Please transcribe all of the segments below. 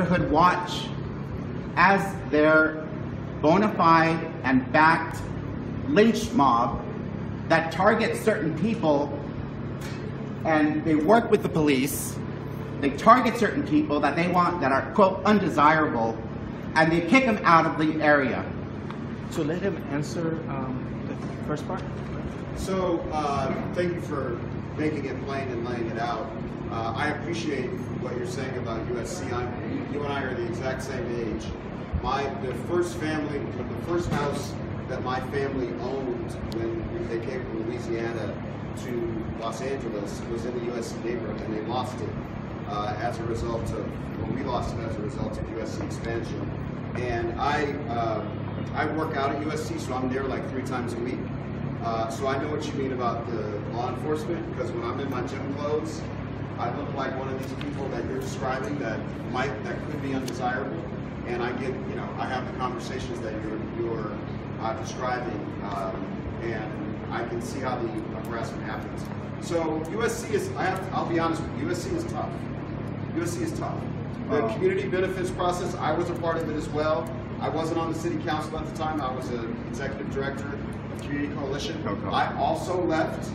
Neighborhood Watch as their bona fide and backed lynch mob that targets certain people and they work with the police. They target certain people that they want that are quote undesirable, and they kick them out of the area. So let him answer um, the first part. So, uh, thank you for making it plain and laying it out. I appreciate what you're saying about USC. I'm, you and I are the exact same age. My the first family, the first house that my family owned when they came from Louisiana to Los Angeles was in the USC neighborhood, and they lost it uh, as a result of, well, we lost it as a result of USC expansion. And I, uh, I work out at USC, so I'm there like three times a week. Uh, so I know what you mean about the law enforcement, because when I'm in my gym clothes, I look like one of these people that you're describing that might, that could be undesirable. And I get, you know, I have the conversations that you're, you're uh, describing, um, and I can see how the harassment happens. So USC is, I have, I'll be honest with you, USC is tough. USC is tough. The Oh. community benefits process, I was a part of it as well. I wasn't on the city council at the time. I was an executive director of Community Coalition. I also left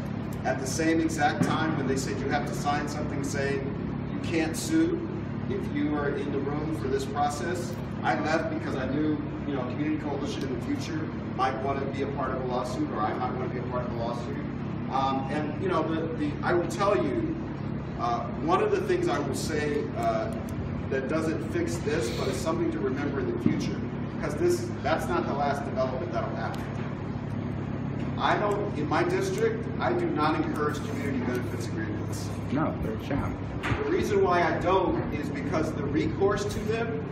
at the same exact time when they said you have to sign something saying you can't sue if you are in the room for this process. I left because I knew, you know, Community Coalition in the future might want to be a part of a lawsuit, or I might want to be a part of a lawsuit. Um, and you know, the, the I will tell you, uh, one of the things I will say uh, that doesn't fix this, but is something to remember in the future, because this that's not the last development that'll happen. I don't, in my district, I do not encourage community benefits agreements. No, they're a sham. The reason why I don't is because the recourse to them